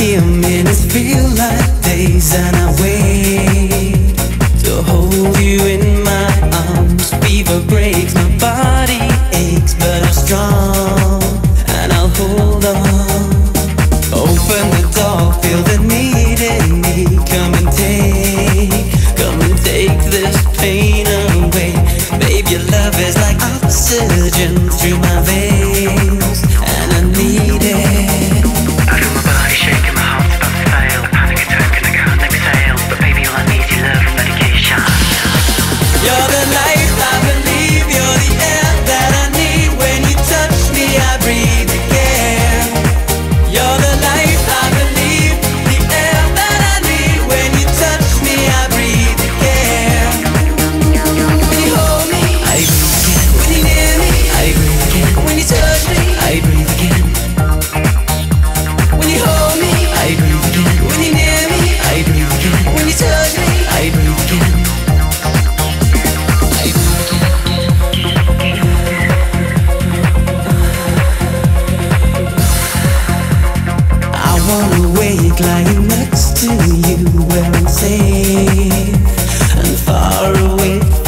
here, minutes feel like days, and I wait to hold you in my arms. Fever breaks, my body aches, but I'm strong, and I'll hold on. Open the door, feel the need in me. Come and take, come and take this pain away. Babe, your love is like oxygen through my veins, Wanna lying next to you where I'm safe and far away.